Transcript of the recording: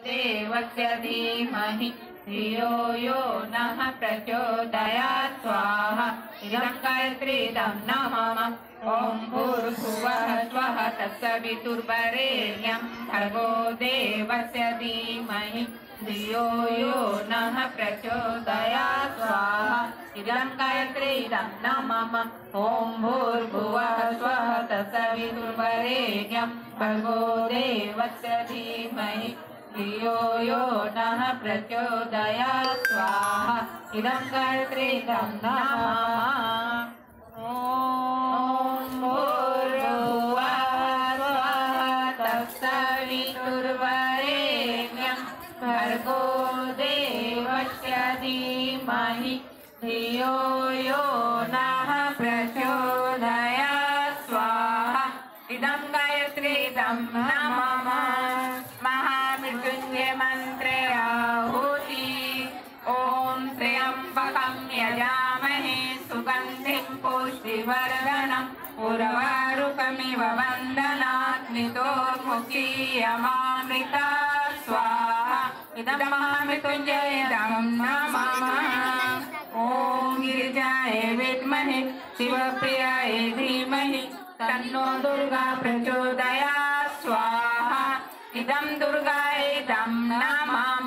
देवस्य यो नः प्रचोदयात् स्वाहा। इदं गायत्रीदं नमः। ॐ भूर्भुवः स्वः तत्सवितुर्वरेण्यं देवस्य धीमहि यो स्वाहा इदं गायत्रीदं नमः। ॐ भूर्भुवः स्वः तत्सवितुर्वरेण्यं भर्गो देवस्य धीमहि। धियो यो नः प्रचोदयात्। स्वाहा। इदं गायत्रीदं नमः। ॐ भूर्भुवः स्वः तत्सवितुर्वरेण्यं भर्गो देवस्य धीमहि। धियो यो नः प्रचोदयात् स्वाहा। इदं गायत्रीदं नमः। महामृत्युञ्जय मन्त्रे आहुति ॐ त्र्यम्बकं यजामहे सुगन्धिं पुष्टिवर्धनम् स्वाहा। इदं महामृत्युञ्जयदं नमः। गिरिजाय विद्महे शिवप्रियाय धीमहि। तन्नो दुर्गा प्रचोदया स्वाहा। इदं दुर्गा दं नमः।